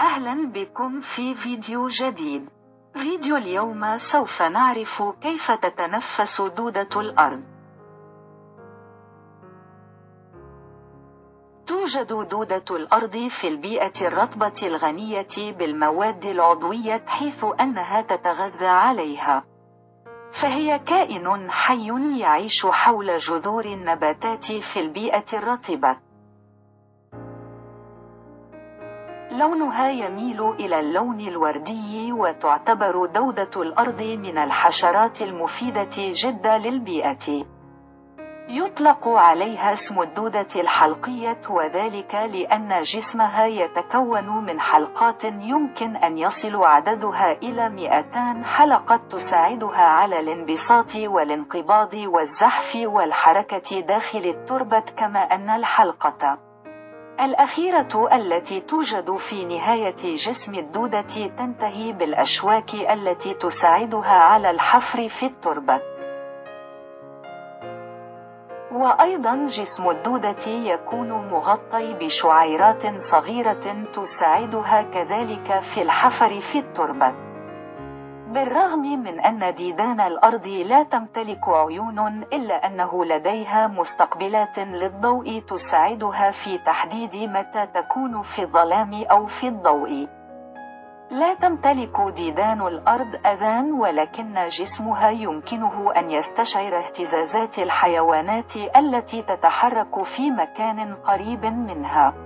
أهلا بكم في فيديو جديد. فيديو اليوم سوف نعرف كيف تتنفس دودة الأرض. توجد دودة الأرض في البيئة الرطبة الغنية بالمواد العضوية حيث أنها تتغذى عليها. فهي كائن حي يعيش حول جذور النباتات في البيئة الرطبة. لونها يميل إلى اللون الوردي وتعتبر دودة الأرض من الحشرات المفيدة جدا للبيئة. يطلق عليها اسم الدودة الحلقية وذلك لأن جسمها يتكون من حلقات يمكن أن يصل عددها إلى 200 حلقة تساعدها على الانبساط والانقباض والزحف والحركة داخل التربة كما أن الحلقة الأخيرة التي توجد في نهاية جسم الدودة تنتهي بالأشواك التي تساعدها على الحفر في التربة. وأيضا جسم الدودة يكون مغطي بشعيرات صغيرة تساعدها كذلك في الحفر في التربة. بالرغم من أن ديدان الأرض لا تمتلك عيون إلا أنه لديها مستقبلات للضوء تساعدها في تحديد متى تكون في الظلام أو في الضوء. لا تمتلك ديدان الأرض أذان ولكن جسمها يمكنه أن يستشعر اهتزازات الحيوانات التي تتحرك في مكان قريب منها.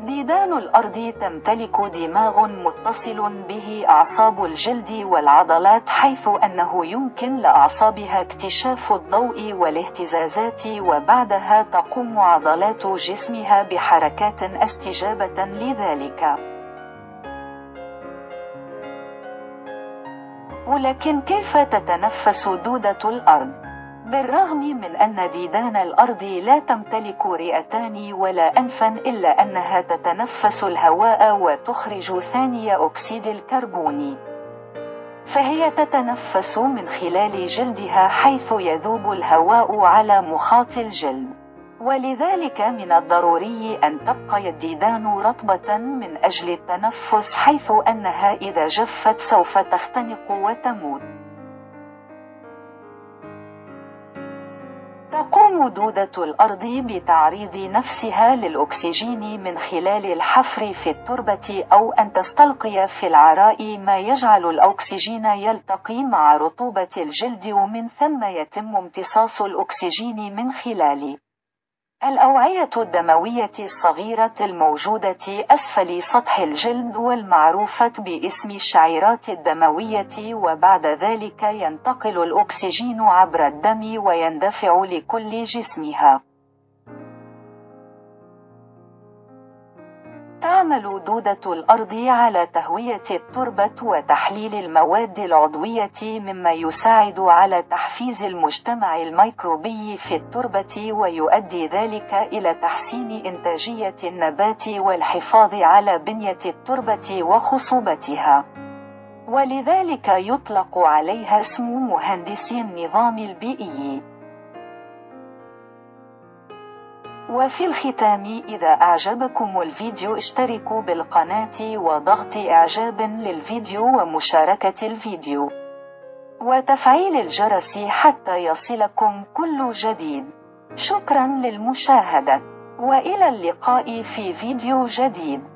ديدان الأرض تمتلك دماغ متصل به أعصاب الجلد والعضلات حيث أنه يمكن لأعصابها اكتشاف الضوء والاهتزازات وبعدها تقوم عضلات جسمها بحركات استجابة لذلك. ولكن كيف تتنفس دودة الأرض؟ بالرغم من أن ديدان الأرض لا تمتلك رئتان ولا أنفا إلا أنها تتنفس الهواء وتخرج ثاني أكسيد الكربون. فهي تتنفس من خلال جلدها حيث يذوب الهواء على مخاط الجلد ولذلك من الضروري أن تبقى الديدان رطبة من أجل التنفس حيث أنها إذا جفت سوف تختنق وتموت. تقوم دودة الأرض بتعريض نفسها للأكسجين من خلال الحفر في التربة أو أن تستلقي في العراء ما يجعل الأكسجين يلتقي مع رطوبة الجلد ومن ثم يتم امتصاص الأكسجين من خلال الأوعية الدموية الصغيرة الموجودة أسفل سطح الجلد والمعروفة باسم الشعيرات الدموية وبعد ذلك ينتقل الأكسجين عبر الدم ويندفع لكل جسمها. تعمل دودة الأرض على تهوية التربة وتحليل المواد العضوية مما يساعد على تحفيز المجتمع الميكروبي في التربة ويؤدي ذلك إلى تحسين إنتاجية النبات والحفاظ على بنية التربة وخصوبتها. ولذلك يطلق عليها اسم مهندسي النظام البيئي. وفي الختام إذا أعجبكم الفيديو اشتركوا بالقناة وضغط إعجاب للفيديو ومشاركة الفيديو. وتفعيل الجرس حتى يصلكم كل جديد. شكرا للمشاهدة وإلى اللقاء في فيديو جديد.